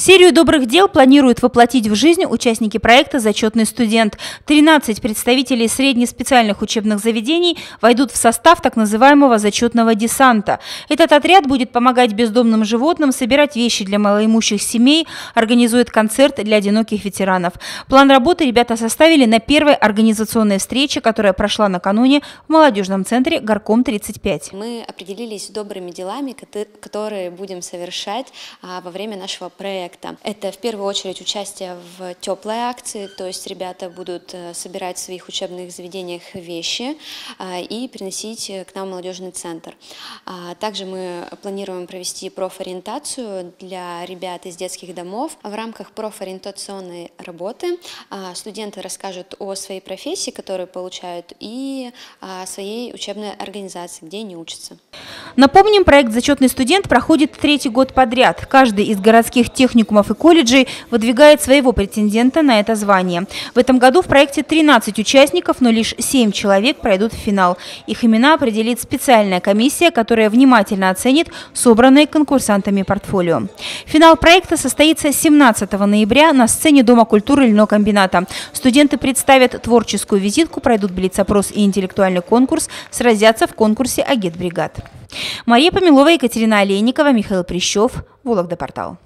Серию добрых дел планируют воплотить в жизнь участники проекта «Зачетный студент». 13 представителей среднеспециальных учебных заведений войдут в состав так называемого «зачетного десанта». Этот отряд будет помогать бездомным животным, собирать вещи для малоимущих семей, организует концерт для одиноких ветеранов. План работы ребята составили на первой организационной встрече, которая прошла накануне в молодежном центре «Горком-35». Мы определились с добрыми делами, которые будем совершать а, во время нашего проекта проекта. Это в первую очередь участие в теплой акции, то есть ребята будут э, собирать в своих учебных заведениях вещи э, и приносить к нам молодежный центр. А также мы планируем провести профориентацию для ребят из детских домов. В рамках профориентационной работы а, студенты расскажут о своей профессии, которую получают, и о своей учебной организации, где они учатся. Напомним, проект «Зачетный студент» проходит третий год подряд. Каждый из городских техникумов и колледжей выдвигает своего претендента на это звание. В этом году в проекте 13 участников, но лишь 7 человек пройдут в финал. Их имена определит специальная комиссия, которая внимательно оценит собранные конкурсантами портфолио. Финал проекта состоится 17 ноября на сцене Дома культуры льнокомбината. Студенты представят творческую визитку, пройдут блиц-опрос и интеллектуальный конкурс, сразятся в конкурсе «Агит-бригад». Мария Помилова, Екатерина Олейникова, Михаил Прищев, Вологда портал.